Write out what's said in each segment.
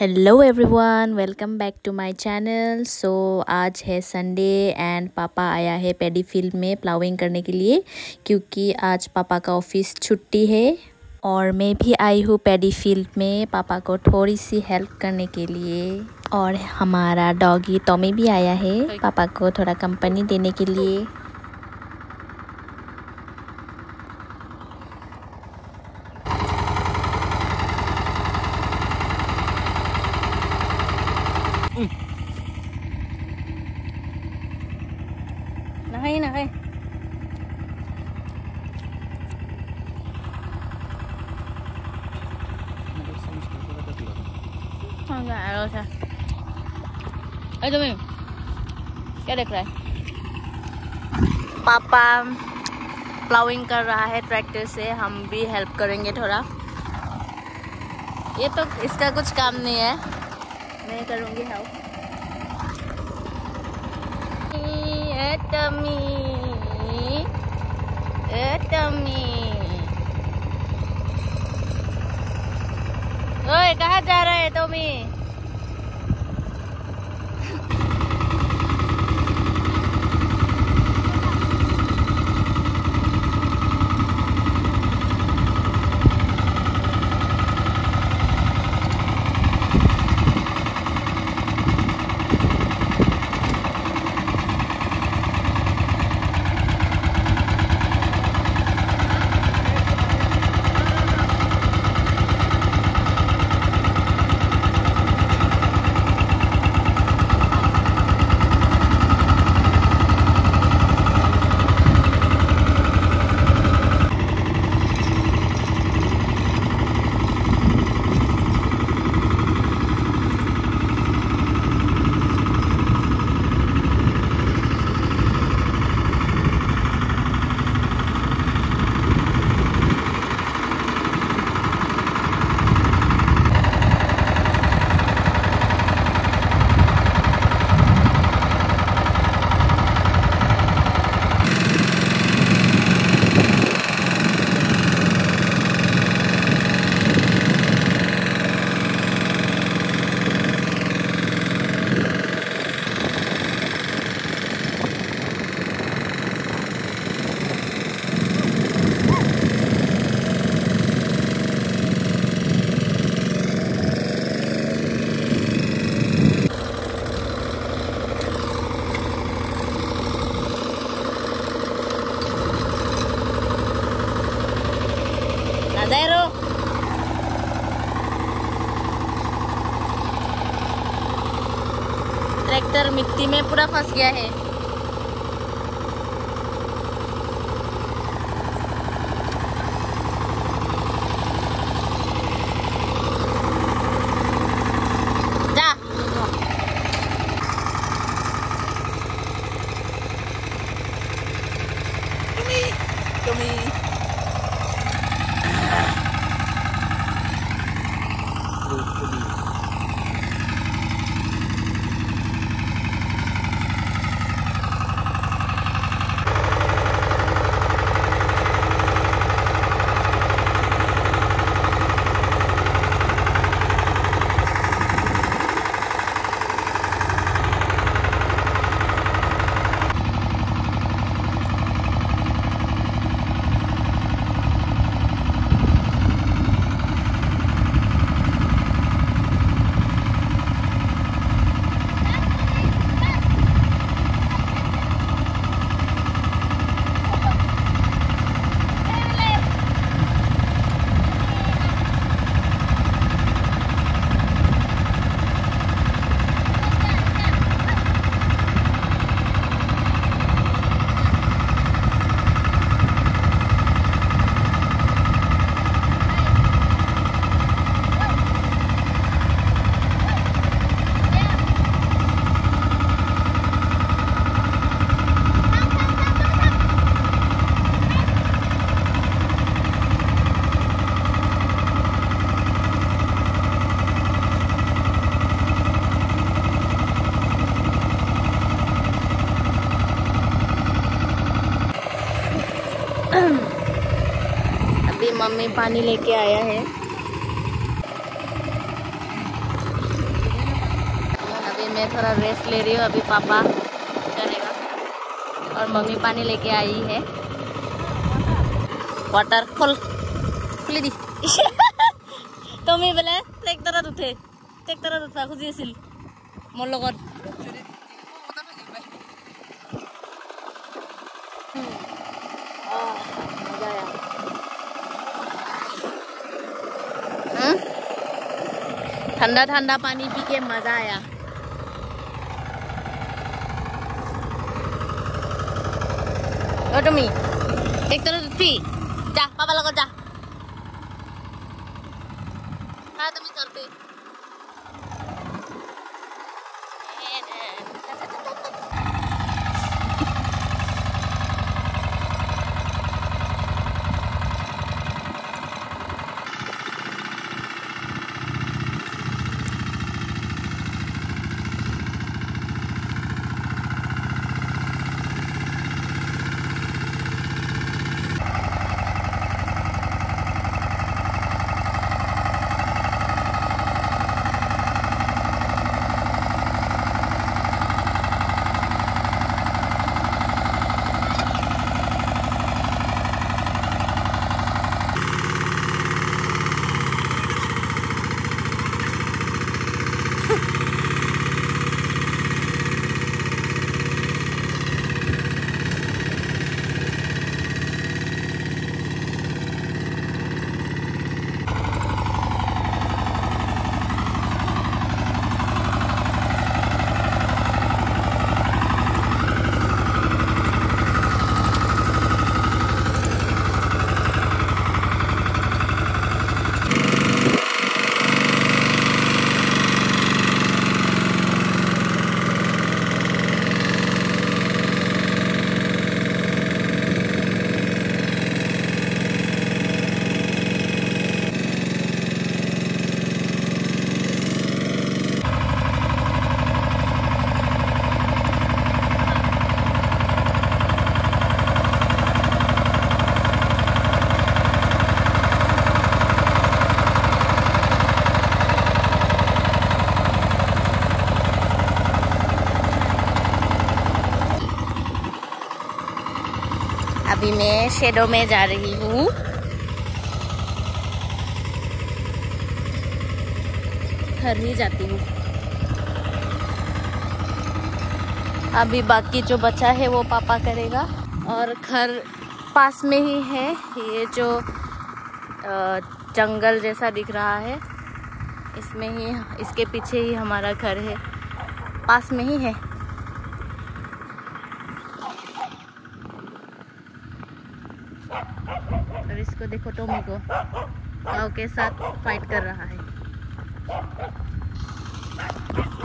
Hello everyone welcome back to my channel so आज है Sunday and पापा आया है पेडी फ़ील्ड में प्लाविंग करने के लिए क्योंकि आज पापा का ऑफ़िस छुट्टी है। और मैं भी आई हूँ पेडी फ़ील्ड में पापा को थोड़ी सी हेल्प करने के लिए। और हमारा डॉगी टॉमी भी आया है पापा को थोड़ा कंपनी देने के लिए। Tụi mình क्या देख रहा है पापा प्लाविंग कर रहा है ट्रैक्टर से हम भी हेल्प करेंगे थोड़ा ये तो इसका कुछ काम नहीं है मैं करूँगी हेल्प टमी टमी ओए कहा जा रहे है टमी ट्रैक्टर मिट्टी में पूरा फंस गया है जा अभी मम्मी पानी लेके आया है थोड़ा रेस्ट ले रही हूँ अभी पापा चलेगा और मम्मी पानी लेके आई है वाटर खोल खुली दी তুমি বোলে ট্ৰেক্টৰত উঠে ট্ৰেক্টৰত উঠা খুজি আছিল মোৰ লগত ठंडा ठंडा पानी पी के मज़ा आया। एक तरफ़ थी जा, पापा लगा जा। हाँ तुम अभी मैं शेडो में जा रही हूँ। घर ही जाती हूँ। अभी बाकी जो बचा है वो पापा करेगा। और घर पास में ही है। ये जो जंगल जैसा दिख रहा है। इसमें ही, इसके पीछे ही हमारा घर है। पास में ही है और इसको देखो टोमी को। गाँव के साथ फाइट कर रहा है।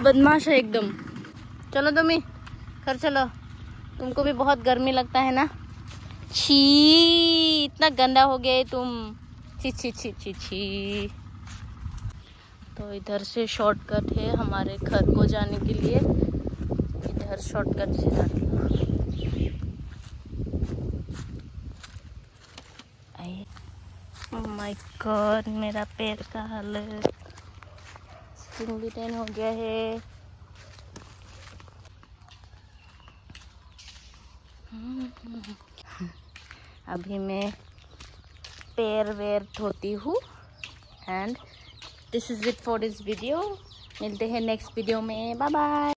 बदमाश है एकदम। चलो टोमी घर चलो। तुमको भी बहुत गर्मी लगता है ना? छी, इतना गंदा हो गया तुम। छी छी छी छी छी। तो इधर से शॉर्टकट है हमारे घर को जाने के लिए। इधर शॉर्टकट से जाती हूँ। माय गॉड मेरा पैर का हालत। स्किन भी टेन हो गया है। अभी मैं पैर वेर धोती हूँ। And this is it for this video मिलते हैं नेक्स्ट वीडियो में। Bye bye